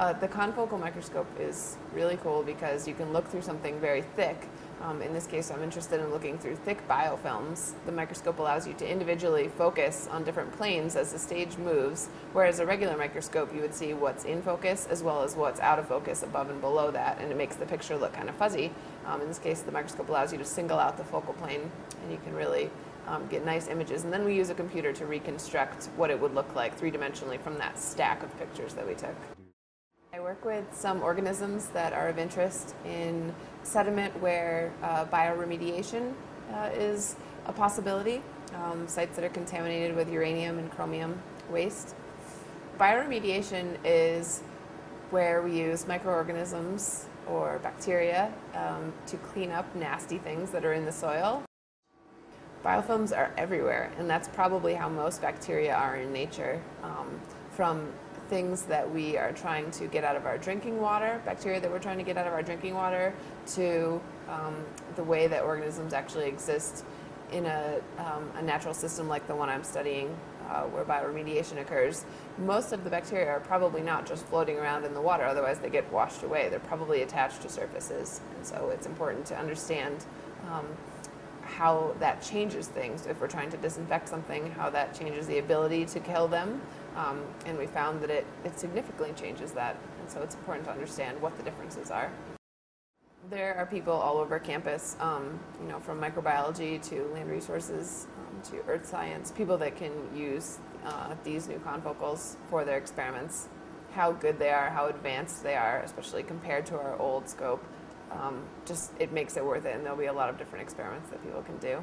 Uh, the confocal microscope is really cool because you can look through something very thick. Um, in this case, I'm interested in looking through thick biofilms. The microscope allows you to individually focus on different planes as the stage moves, whereas a regular microscope, you would see what's in focus as well as what's out of focus above and below that, and it makes the picture look kind of fuzzy. Um, in this case, the microscope allows you to single out the focal plane, and you can really um, get nice images. And then we use a computer to reconstruct what it would look like three-dimensionally from that stack of pictures that we took. I work with some organisms that are of interest in sediment where uh, bioremediation uh, is a possibility, um, sites that are contaminated with uranium and chromium waste. Bioremediation is where we use microorganisms or bacteria um, to clean up nasty things that are in the soil. Biofilms are everywhere, and that's probably how most bacteria are in nature. Um, from things that we are trying to get out of our drinking water, bacteria that we're trying to get out of our drinking water, to um, the way that organisms actually exist in a, um, a, natural system like the one I'm studying, uh, where bioremediation occurs. Most of the bacteria are probably not just floating around in the water, otherwise they get washed away. They're probably attached to surfaces, and so it's important to understand um, how that changes things. If we're trying to disinfect something, how that changes the ability to kill them. Um, and we found that it, it significantly changes that. And so it's important to understand what the differences are. There are people all over campus, um, you know, from microbiology to land resources um, to earth science, people that can use uh, these new confocals for their experiments. How good they are, how advanced they are, especially compared to our old scope um, just it makes it worth it, and there'll be a lot of different experiments that people can do.